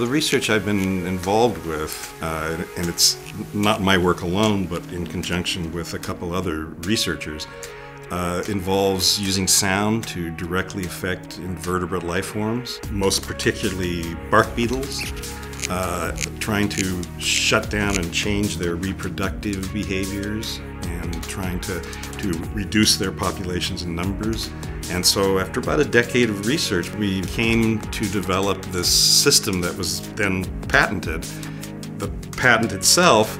The research I've been involved with, uh, and it's not my work alone, but in conjunction with a couple other researchers, uh, involves using sound to directly affect invertebrate life forms, most particularly bark beetles, uh, trying to shut down and change their reproductive behaviors and trying to, to reduce their populations and numbers. And so, after about a decade of research, we came to develop this system that was then patented. The patent itself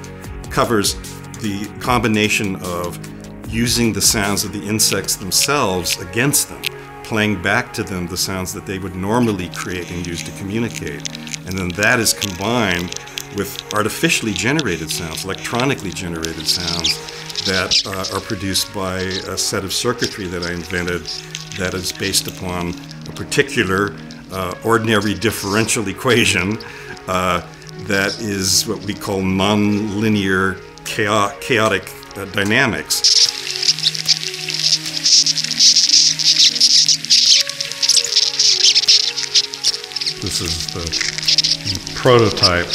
covers the combination of using the sounds of the insects themselves against them, playing back to them the sounds that they would normally create and use to communicate. And then that is combined with artificially generated sounds, electronically generated sounds that uh, are produced by a set of circuitry that I invented that is based upon a particular uh, ordinary differential equation uh, that is what we call nonlinear chaotic uh, dynamics. This is the prototype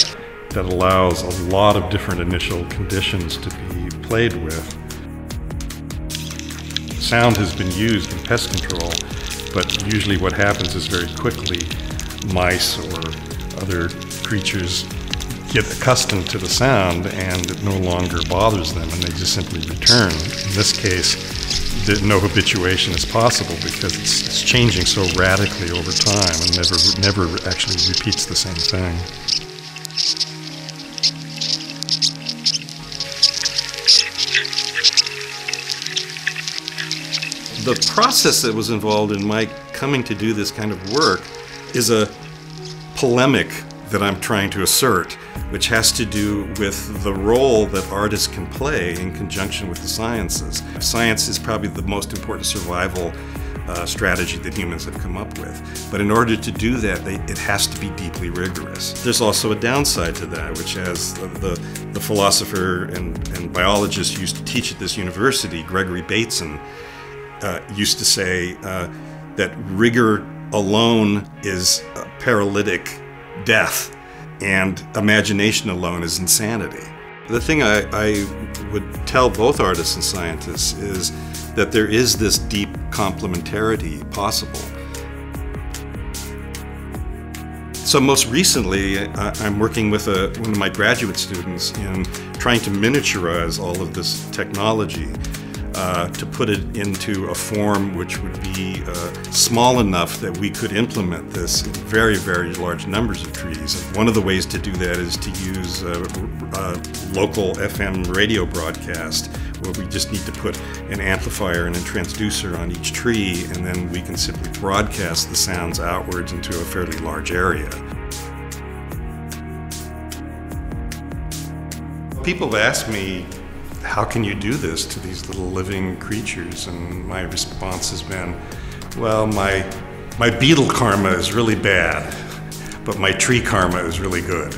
that allows a lot of different initial conditions to be played with. Sound has been used in pest control, but usually what happens is very quickly mice or other creatures get accustomed to the sound and it no longer bothers them and they just simply return. In this case, no habituation is possible because it's, it's changing so radically over time and never, never actually repeats the same thing. the process that was involved in my coming to do this kind of work is a polemic that I'm trying to assert, which has to do with the role that artists can play in conjunction with the sciences. Science is probably the most important survival uh, strategy that humans have come up with. But in order to do that, they, it has to be deeply rigorous. There's also a downside to that, which as the, the, the philosopher and, and biologist used to teach at this university, Gregory Bateson, uh, used to say uh, that rigor alone is paralytic death and imagination alone is insanity. The thing I, I, would tell both artists and scientists is that there is this deep complementarity possible. So most recently, I'm working with a, one of my graduate students in trying to miniaturize all of this technology uh, to put it into a form which would be uh, small enough that we could implement this in very, very large numbers of trees. And one of the ways to do that is to use a, a local FM radio broadcast where we just need to put an amplifier and a transducer on each tree and then we can simply broadcast the sounds outwards into a fairly large area. People have asked me how can you do this to these little living creatures? And my response has been, well, my, my beetle karma is really bad, but my tree karma is really good.